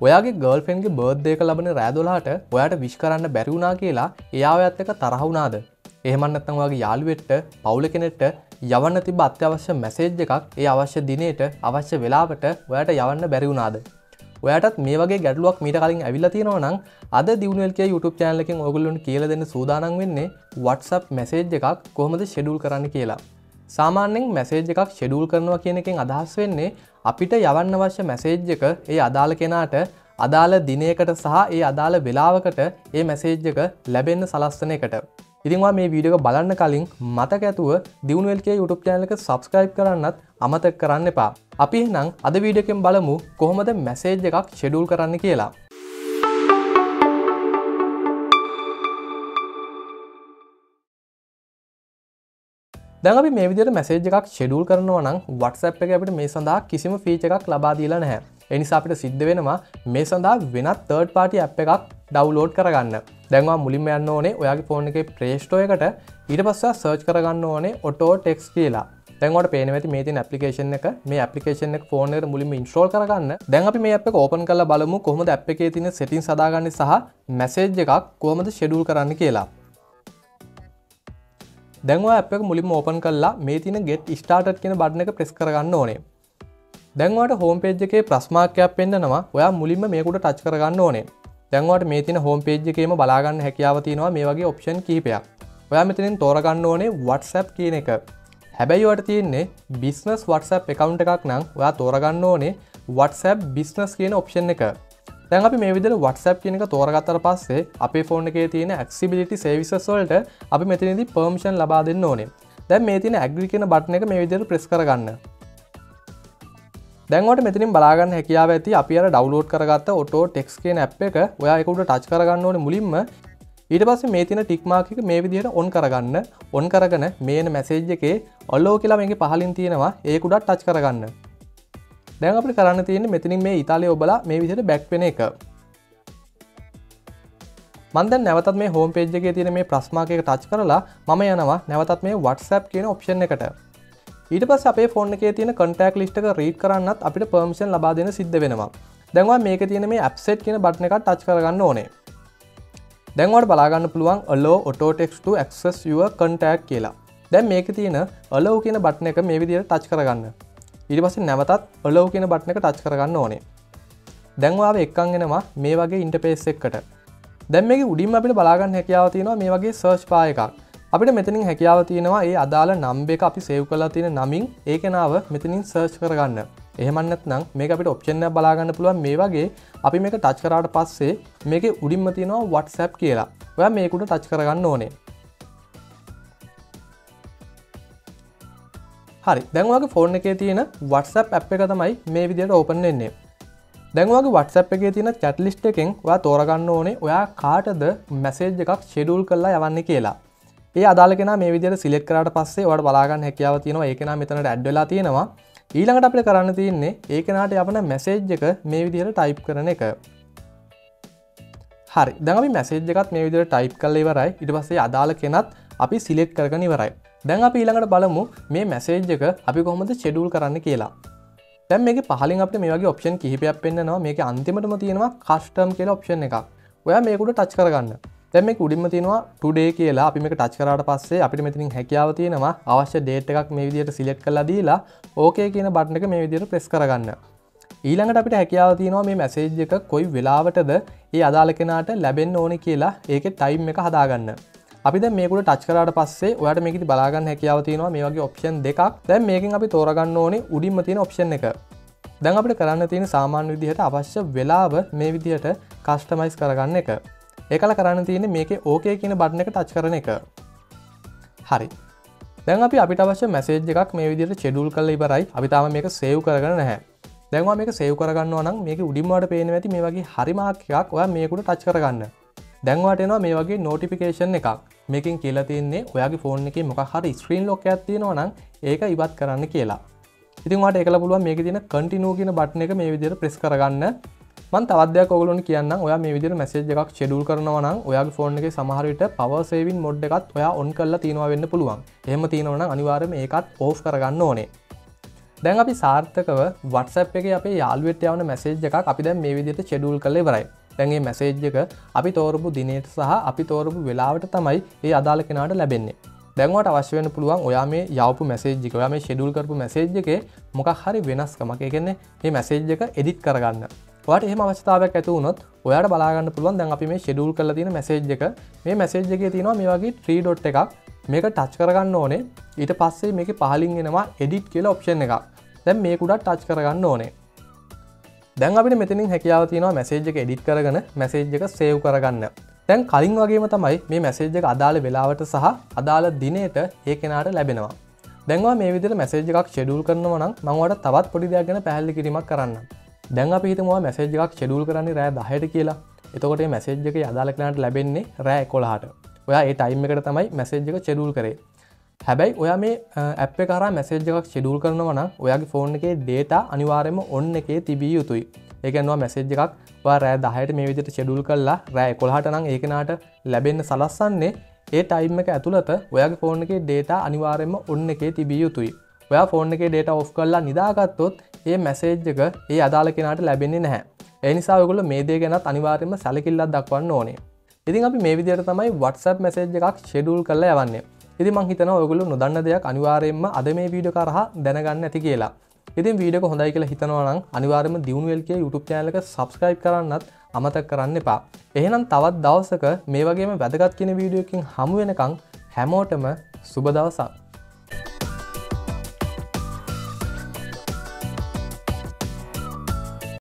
ඔයාගේ ගර්ල්ෆෙන්ගේ බර්ධයක ලබන රෑදොලාට ඔයාට විශ් කරන්න බැරිවුනා කියලා එයාව ඇත්තක තරහුණාද එහෙමන්නත්තන් වගේ යාළුවෙට්ට පවුල කෙනෙට්ට යවන්න තිබ අත්‍යවශ්‍ය මැසේජ් එකක් ඒ අවශ්‍ය දිනයට අවශ්‍ය වෙලාවට ඔයාට යවන්න බැරිවුණාද ඔයටත් මේ වගේ ගැටලුවක් මීට කලින් ඇවිල්ල තියෙනවා නම් අද දියුණල්ක YouTube චෑනලකින් ඔගුල්ලුන් කියල දෙන්න සූදානන් වෙන්නේ WhatsApp මැසේජ් එකක් කොහොමද ෂෙඩුල් කරන්න කියලා. සාමාන්‍යෙන් මැසේජ් එකක් ෂෙඩුල් කරනවා කියන එකෙන් අදහස් වෙන්නේ අපිට යවන්න අවශ්‍ය මැසේජ් එක ඒ අදාළ කෙනාට අදාළ දිනයකට සහ ඒ අදාළ වෙලාවකට ඒ මැසේජ් එක ලැබෙන්න සලස්සන එකට. ඉතින්වා මේ වීඩියක බලන්න කලින් මතක ඇතුව දියුණුවල්ගේ YouTube චෑනලක සබස්ක්‍රයිබ් කරන්නත් අමතක කරන්න එපා. අපි නම් අද වීඩියකෙන් බලමු කොහොමද මැසේජ් එකක් ෂෙඩුල් කරන්න කියලා. දැඟි මේ විදිට මැසේජ් එකක් ෂෙඩුල් කරනවා නම් WhatsApp එක අපිට මේ සඳහා කිසිම ෆීච එකක් ලබාදීලා නැහැ. එනිසා අපිට සිද්ධ වෙනවා මේ සඳහා වෙනත් තර්ඩ් පාටි අප් එකක් ඩවලෝඩ් කරගන්න. දැන්වා මුලින්ම යන්න ඕනේ ඔයාගේ ෆෝන් එක ප්‍රේෂ්ටෝයකට ඊට පස්සා සර්ච් කරගන්න ඕනේ ඔටෝ ටෙක්ස් කියලා. දැන්වට පේන ඇති මේ තින පපිකේෂන් එක. මේ පපිකේෂන් එක ෆෝනට මුලින්ම ඉන්ස්ටෝල් කරගන්න. දැන් අපි මේ අප ඕපන් කල බලමු කොහොමද අප එකේ තින සෙටින් සදාගන්න සහ මැසේජ් එකක් කොහොමද ෂෙඩුල් කරන්න කියලා. දැන්වා අප මුලින් ඕපන් කල්ලා මේ තින ගෙට් ස්ටාට් කියෙන බඩ්න එක ප්‍රෙස් කරගන්න ඕනේ. දැන්වට හෝම් පේජ් එකේ ප්‍රස්මාකයක් පෙන්න්නනවා ඔයා මුලින්ම මේකුට ටච් කරගන්න ඕනේ. දැන්වට මේ තින හෝම් පේජ් එකේම බලාගන්න හැකියාව තියෙනවා මේ වගේ ඔප්ෂන් කීපයක් ඔයා මෙතනින් තෝරගන්න ඕනේ WhatsApp කියන එක. හැබැයිවට තියෙන්නේ බිස්නස් WhatsApp එකකවුන්් එකක් නම් ඔයා තෝරගන්න ඕනේ WhatsApp බිස්නස් කියන ඔප්ෂන් එක. දැන් අපි මේ විදිර WhatsApp කියනක තෝරගත්තර පස්සේ අපේ ෆෝන් එකේ තියෙන ඇක්සිබිලිටි සේවිසස්වල්ට අපි මෙතනදි පර්ම්ෂන් ලබා දෙන්න ඕනේ. දැන් මේ තින ඇග්‍රි කියන බට්න එක මේ විදිර ප්‍රෙස් කරගන්න. දැන්වට මෙතිනින් බලාගන්න හැකියාව ඇති. අපි අර ඩවලෝඩ් කරගත්ත ඔටෝ ටෙක්ස් කියන ඇ් එක ඔයායකුට ටච් කරගන්න ඕන මුලින්ම. ඊට පස්ස මේ තින ටික්මාකික මේ විදිහට ඔන් කරගන්න. ඔන් කරගන මේන මැසේජ් එකේ ඔල්ලෝ කියලා මේගේ පහලින් තියෙනවා. ඒකුඩත් ටච් කරගන්න. දැන් අපි කරන්න තියෙන මෙතිනින් මේ ඉතාලය ඔබලා මේ විදිහට බැක්වෙන එක. මන්ද නැවතත් මේ හෝම් පේජ්ගේ තියෙන මේ ප්‍රස්මාකක ටච් කරලා මම යනවා නැවතත් මේ WhatsApp කියන ඔප්ෂන් එකට. ඊට පස් අපේ ෆෝන් එක තියෙන කටක් ලිස්ටක රීඩ් කරන්නත් අපිට පර්මිෂන් ලබා දෙන සිද්ධ වෙනවා. දැන්වා මේක තියෙන මේ ඇප්සෙට් කියන බට්න එකක් ටච් කරගන්න ඕනේ. දැන්වට බලාගන්න පුළුවන් ඔල්ලෝ ඔටෝටෙක්ස්ට ක්ස් කටක් කියලා. දැන් මේක තියෙන ඔලෝ කියන බට්න එක මේ විදියට ටච් කරගන්න. ඉරි පස නැවතත් ඔලෝ කියන බට්න එක ටච් කරගන්න ඕනේ. දැන්වාව එක්කන්ගෙනවා මේ වගේ ඉන්ටපේස් එක්කට දැම් මේ උඩින් අපිට බලාගන්න හැකියාව තියෙනවා මේ වගේ සර්ච් පාය එකක්. අපිට මෙතනින් හැකියාව තියෙනවා ඒ අදාළ නම්බ එක අපි සේව් කලා තියෙන නමින් ඒකනාව මෙතනින් සර්ච් කරගන්න. එහෙමන්නත් නම් මේ අපිට ඔප්ෂන්න බලාගන්න පුළුවන් මේ වගේ අපි මේක ටච් කරාට පස්සේ මේක උඩින්ම තියෙනවා WhatsApp කියලා. ඔය මේකුට ටච් කරගන්න ඕනේ. හරි. දැන්වාගේ ෆෝර්න් එකේ තියෙන WhatsApp ඇ් එක තමයි මේ විදියට ඕපන් වෙන්නේ. දැන්වාගේ WhatsApp එකේ තියෙන චැට්ලිස්ට එකෙන් ඔයා තෝරගන්න ඕනේ ඔයා කාටද මැසේජ් එකක් ෂෙඩුල් කරලා යවන්න කියලා. ඒ අදාලෙන මේ විදිර සිලෙක් කරට පස්සේ වට බලාගන්න හැකියාව තියෙනවා. ඒකෙන මෙතනට ඇඩ්ඩලා තියෙනවා. ඊළඟට අපට කරන්න තියන්නේ ඒකනාට යපන මැසේජ් එක මේ විදිර ටයිප් කරන එක. හරි. දඟමි මැසේජ් එකත් මේ විදිර ටයිප් කල ඉවරයි. ඉට පස්සේ අදාල කෙනත් අපි සිලෙක් කරගන ඉවරයි. දැන් අප ඊළඟට බලමු මේ මැසේජ් එක අපි කොහොමද ෂෙඩුල් කරන්න කියලා. දැන් මේ පහලින් අප මේ වගේ ඔප්ෂන් කිහිපයක් පෙන්න්නවා. මේක අන්තිමටම තියෙනවා කස්ටම් කියලා ඔප්ෂන් එක ඔයා මේකුට ටච් කරගන්න. දැම උඩින්ම තියෙනවා ටුඩේ කියලා. අපි මේ ටච් කරට පස්සේ අපිට මෙතිනින් හැකියාව තියෙනවා. අවශ්‍ය ඩේට් එකක් මේ විදියට සිලෙට් කලා දීලා ඕකේ කියන බට්න එක මේ විදියට ප්‍රෙස් කරගන්න. ඊළඟට අපිට හැකියාව තියෙනවා මේ මැසේජ් එක කොයි වෙලාවටද ඒ අදාල කෙනාට ලැබෙන් ඕනි කියලා ඒක ටයිම් එක හදාගන්න. අපි මේකට ටච් කරට පස්සේ ඔයට මේක බලාගන්න හැකියාව තියෙනවා. මේ වගේ ඔප්ෂන් දෙකක්. දැන් මේකින් අපි තෝරගන්න ඕනේ උඩින්ම තියෙන ඔප්ෂන් එක. දැන් අපිට කරන්න තියෙන සාමාන්‍ය විදිහට අවශ්‍ය වෙලාව මේ විදිහට කස්ටමයිස් කරගන්න එක. ඒකල කරන්න තියෙන මේක ඕකේ කියන බට්න එක ටච් කරන එක. හරි. දැන් අපි අපිට අවශ්‍ය මැසේජ් එකක් මේ විදිට චෙඩුල් කල ඉබරයි අපිතාම මේක සේව් කරගන්න නැහැ. දැන්වා මේක සේව් කරගන්න නම් මේක උඩින්වාට පේන ඇති මේ වගේ හරිමාකයක් ඔය මේකුට ටච් කරගන්න. දැන්වාටනවා මේ වගේ නෝටිෆිකේෂන් එකක්. මේකින් කියලා තියන්නේ ඔයාගේ ෆෝන් එක මොක හරි ස්ක්‍රීන් ලොක් ඇත්තියෙනවා නම් ඒක ඉවත් කරන්න කියලා. ඉතින්වාට එකල පුළුව මේක තින කටිනූ කියන බට්න එක මේ විදිර ප්‍රෙස් කරගන්න. මන් තවදයක් ඔගලුන් කියන්න ඔය මේ විදිර මැසේජ් එකක් ෂෙඩුල් කරනවා නම් ඔයාගේ ෆෝන් එක සමහරට පවසේවින් මොඩ් එකත් ඔයා ඔන් කරලා තියෙනවා වෙන්න පුළුවන්. එහම තියෙනවන අනිවාරම ඒකත් ඕෆ් කරගන්න ඕනේ. දැන් අපි සාර්ථකව වටසප් එක අපේ යාල්ුවට යවන මැසේජ් එකක් අපි දැන් මේ විදිට චෙඩුල් කළේ වරයි දැන්ගේ මැසේජ් එක අපි තෝරපු දිනයට සහ අපි තෝරපු වෙලාවට තමයි ඒ අදාළ කෙනාට ලැබෙන්නේ. දැන්වට අවශ්‍ය වෙන පුළුවන් ඔයා මේ යවපු මැසේජ්ජික ඔයා මේ ෂෙඩුල් කරපු මැසේජ් එක මොකක් හරි වෙනස්කමක්. එකන්නේ මේ මැසේජ් එක එඩිත් කරගන්න. වට එහම අවස්ථාවක් ඇතු වුණොත් ඔයාට බලාගන්න පුළුවන් දැන් අපි මේ ෂෙඩුල් කල තියෙන මැසේජ් එක. මේ මැසේජ් එක තියෙනවා මේ වගේ ත්‍රී ඩොට් එකක්. මේක ටච් කරගන්න ඕනේ. ඊට පස්සේ මේක පහලින් එෙනවා එඩිට් කියල ඔප්ෂන් එක දැන් මේකුඩත් ටච් කරගන්න ඕනේ. දැන් අපිට මෙතනින් හැකියාව තියෙනවා මැසේජ් එක එඩිට් කරගන මැසේජ් එක සේව් කරගන්න. තැන් කලින් වගේම තමයි මේ මැසේජ් එක අදාළ වෙලාවට සහ අදාළ දිනයට ඒ කෙනාට ලැබෙනවා. දැන්වා මේ විදිර මැසේජ් එකක් ෂෙඩුල් කරනවනම් මංවට තවත් පොඩි දෙයක් ගැන පැහල්ලි කිරීමක් කරන්න. දැන් අපිහිතමවා මැසේජ් එකක් ෂෙඩුල් කරන්නේ රෑ දහයට කියලා. එතකොට මැසේජ් එක අදාළ කෙනට ලැබෙන්නේ රෑ කොළහට ඔයා ඒ ටයිම් එකට තමයි මැසේජ් එක ෂෙඩුල් කරේ. හැබැයි ඔයා මේ ඇප් කර මැසේජ් එකක් ෂෙඩුල් කරනවන ඔයාගේ ෆෝන් එකේ ඩේට අනිවාරයම ඔන්න එකේ තිබිය යුතුයි. ඒකනවා මැසේජ් එකක් රෑ දහයට මේ විදිට චෙඩුල් කල්ලා රෑ කොළහට නං ඒකනාට ලැබෙන්න සලස්සන්නේ ඒ ටයිම් එක ඇතුළත ඔයාගේ ෆෝන් එක ඩේට අනිවාරෙන්ම ඔන්න එකේ තිබිය යුතුයි. ඔයා ෆෝන් එක ඩේට ඔෆ් කරලා නිදාගත්තොත් ඒ මැසේජ්ජක ඒ අදාළ කෙනට ලැබෙන්නේ නැහැ. එනිසා ඔගුල මේ දේ ගැනත් අනිවාර්යම සැලකිල්ලත් දක්වන්න ඕනේ. ඉතින් අපි මේ විදියට තමයි WhatsApp මැසේජ් එකක් ෂෙඩුල් කරලා යවන්නේ. ඉති මං හිතන ඔගුලු නොදන්න දෙයක් අනිවාරයෙන්ම අද මේ වීඩිය කරහ දැනගන්න ඇති කියලා ඉතින් වීඩක හොඳයි කියලා හිතනවනම් අනිවාර්ම දියුණුවල්ගේ YouTube චෑලක සබස්ක්‍රයිබ් කරන්නත් අමතක් කරන්න එපා. එහෙනම් තවත් දවසක මේ වගේම වැදගත් කියෙන වීඩියෝකින් හමුවෙනකං හැමෝටම සුබ දවසක්.